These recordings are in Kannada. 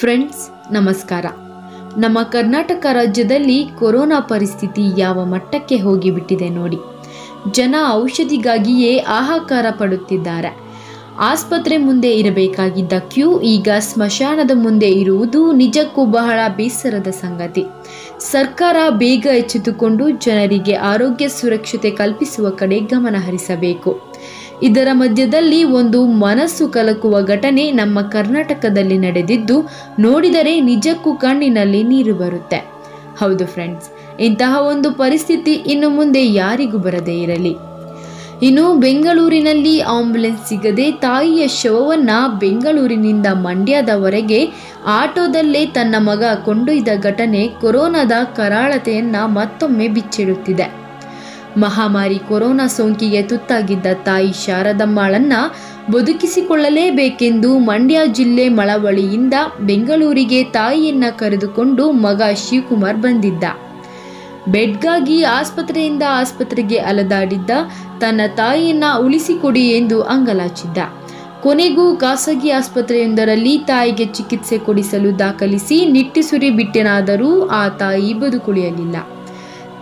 ಫ್ರೆಂಡ್ಸ್ ನಮಸ್ಕಾರ. ನಮ್ಮ ಕರ್ನಾಟಕ ರಾಜ್ಯದಲ್ಲಿ ಕೊರೋನಾ ಪರಿಸ್ಥಿತಿ ಯಾವ ಮಟ್ಟಕ್ಕೆ ಹೋಗಿಬಿಟ್ಟಿದೆ ನೋಡಿ. ಜನ ಔಷಧಿಗಾಗಿಯೇ ಹಾಹಾಕಾರ ಪಡುತ್ತಿದ್ದಾರೆ. ಆಸ್ಪತ್ರೆ ಮುಂದೆ ಇರಬೇಕಾಗಿದ್ದ ಕ್ಯೂ ಈಗ ಸ್ಮಶಾನದ ಮುಂದೆ ಇರುವುದು ನಿಜಕ್ಕೂ ಬಹಳ ಬೇಸರದ ಸಂಗತಿ. ಸರ್ಕಾರ ಬೇಗ ಎಚ್ಚೆತ್ತುಕೊಂಡು ಜನರಿಗೆ ಆರೋಗ್ಯ ಸುರಕ್ಷತೆ ಕಲ್ಪಿಸುವ ಕಡೆ ಗಮನ ಹರಿಸಬೇಕು. ಇದರ ಮಧ್ಯದಲ್ಲಿ ಒಂದು ಮನಸ್ಸು ಕಲಕುವ ಘಟನೆ ನಮ್ಮ ಕರ್ನಾಟಕದಲ್ಲಿ ನಡೆದಿದ್ದು, ನೋಡಿದರೆ ನಿಜಕ್ಕೂ ಕಣ್ಣಿನಲ್ಲಿ ನೀರು ಬರುತ್ತೆ. ಹೌದು ಫ್ರೆಂಡ್ಸ್ ಇಂತಹ ಒಂದು ಪರಿಸ್ಥಿತಿ ಇನ್ನು ಮುಂದೆ ಯಾರಿಗೂ ಬರದೇ ಇರಲಿ. ಇನ್ನು ಬೆಂಗಳೂರಿನಲ್ಲಿ ಆಂಬ್ಯುಲೆನ್ಸ್ ಸಿಗದೆ ತಾಯಿಯ ಶವವನ್ನ ಬೆಂಗಳೂರಿನಿಂದ ಮಂಡ್ಯದವರೆಗೆ ಆಟೋದಲ್ಲೇ ತನ್ನ ಮಗ ಕೊಂಡೊಯ್ದ ಘಟನೆ ಕೊರೋನಾದ ಕರಾಳತೆಯನ್ನು ಮತ್ತೊಮ್ಮೆ ಬಿಚ್ಚಿಡುತ್ತಿದೆ. ಮಹಾಮಾರಿ ಕೊರೋನಾ ಸೋಂಕಿಗೆ ತುತ್ತಾಗಿದ್ದ ತಾಯಿ ಶಾರದಮ್ಮಾಳನ್ನ ಬದುಕಿಸಿಕೊಳ್ಳಲೇಬೇಕೆಂದು ಮಂಡ್ಯ ಜಿಲ್ಲೆ ಮಳವಳಿಯಿಂದ ಬೆಂಗಳೂರಿಗೆ ತಾಯಿಯನ್ನ ಕರೆದುಕೊಂಡು ಮಗ ಶಿವಕುಮಾರ್ ಬಂದಿದ್ದ. ಬೆಡ್ಗಾಗಿ ಆಸ್ಪತ್ರೆಯಿಂದ ಆಸ್ಪತ್ರೆಗೆ ಅಲದಾಡಿದ್ದ ತನ್ನ ತಾಯಿಯನ್ನ ಉಳಿಸಿಕೊಡಿ ಎಂದು ಅಂಗಲಾಚಿದ್ದ. ಕೊನೆಗೂ ಖಾಸಗಿ ಆಸ್ಪತ್ರೆಯೊಂದರಲ್ಲಿ ತಾಯಿಗೆ ಚಿಕಿತ್ಸೆ ಕೊಡಿಸಲು ದಾಖಲಿಸಿ ನಿಟ್ಟುಸುರಿ ಬಿಟ್ಟೆನಾದರೂ ಆ ತಾಯಿ ಬದುಕುಳಿಯಲಿಲ್ಲ.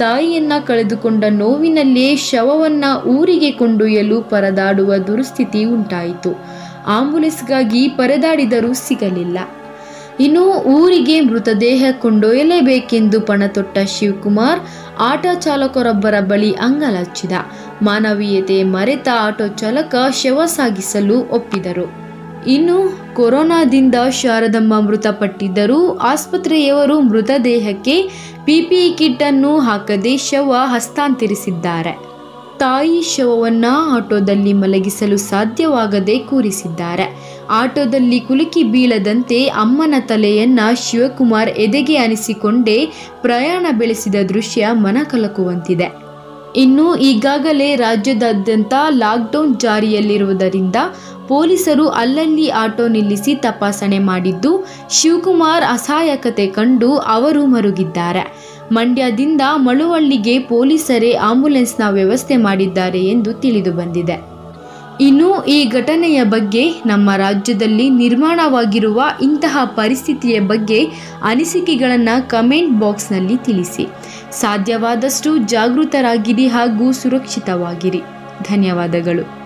ತಾಯಿಯನ್ನ ಕಳೆದುಕೊಂಡ ನೋವಿನಲ್ಲೇ ಶವವನ್ನ ಊರಿಗೆ ಕೊಂಡೊಯ್ಯಲು ಪರದಾಡುವ ದುರುಸ್ಥಿತಿ ಉಂಟಾಯಿತು. ಆಂಬುಲೆನ್ಸ್ಗಾಗಿ ಪರದಾಡಿದರೂ ಸಿಗಲಿಲ್ಲ. ಇನ್ನು ಊರಿಗೆ ಮೃತದೇಹ ಕೊಂಡೊಯ್ಯಲೇಬೇಕೆಂದು ಪಣ ತೊಟ್ಟ ಶಿವಕುಮಾರ್, ಆಟೋ ಚಾಲಕರೊಬ್ಬರ ಬಳಿ ಅಂಗಲಚ್ಚಿದ. ಮಾನವೀಯತೆ ಮರೆತ ಆಟೋ ಚಾಲಕ ಶವ ಸಾಗಿಸಲು ಒಪ್ಪಿದರು. ಇನ್ನು ಕೊರೋನಾದಿಂದ ಶಾರದಮ್ಮ ಮೃತಪಟ್ಟಿದ್ದರೂ ಆಸ್ಪತ್ರೆಯವರು ಮೃತದೇಹಕ್ಕೆ ಪಿಪಿಇ ಕಿಟ್ ಅನ್ನು ಹಾಕದೆ ಶವ ಹಸ್ತಾಂತರಿಸಿದ್ದಾರೆ. ತಾಯಿ ಶವವನ್ನು ಆಟೋದಲ್ಲಿ ಮಲಗಿಸಲು ಸಾಧ್ಯವಾಗದೆ ಕೂರಿಸಿದ್ದಾರೆ. ಆಟೋದಲ್ಲಿ ಕುಲುಕಿ ಬೀಳದಂತೆ ಅಮ್ಮನ ತಲೆಯನ್ನ ಶಿವಕುಮಾರ್ ಎದೆಗೆ ಅನಿಸಿಕೊಂಡೇ ಪ್ರಯಾಣ ಬೆಳೆಸಿದ ದೃಶ್ಯ ಮನಕಲಕುವಂತಿದೆ ಇನ್ನು ಈಗಾಗಲೇ ರಾಜ್ಯದಾದ್ಯಂತ ಲಾಕ್ಡೌನ್ ಜಾರಿಯಲ್ಲಿರುವುದರಿಂದ ಪೊಲೀಸರು ಅಲ್ಲಲ್ಲಿ ಆಟೋ ನಿಲ್ಲಿಸಿ ತಪಾಸಣೆ ಮಾಡಿದ್ದು, ಶಿವಕುಮಾರ್ ಅಸಹಾಯಕತೆ ಕಂಡು ಅವರು ಮರುಗಿದ್ದಾರೆ. ಮಂಡ್ಯದಿಂದ ಮಳುವಳ್ಳಿಗೆ ಪೊಲೀಸರೇ ಆಂಬ್ಯುಲೆನ್ಸ್ನ ವ್ಯವಸ್ಥೆ ಮಾಡಿದ್ದಾರೆ ಎಂದು ತಿಳಿದು ಬಂದಿದೆ. ಇನ್ನು ಈ ಘಟನೆಯ ಬಗ್ಗೆ ನಮ್ಮ ರಾಜ್ಯದಲ್ಲಿ ನಿರ್ಮಾಣವಾಗಿರುವ ಇಂತಹ ಪರಿಸ್ಥಿತಿಯ ಬಗ್ಗೆ ಅನಿಸಿಕೆಗಳನ್ನು ಕಮೆಂಟ್ ಬಾಕ್ಸ್ನಲ್ಲಿ ತಿಳಿಸಿ. ಸಾಧ್ಯವಾದಷ್ಟು ಜಾಗೃತರಾಗಿರಿ ಹಾಗೂ ಸುರಕ್ಷಿತವಾಗಿರಿ. ಧನ್ಯವಾದಗಳು.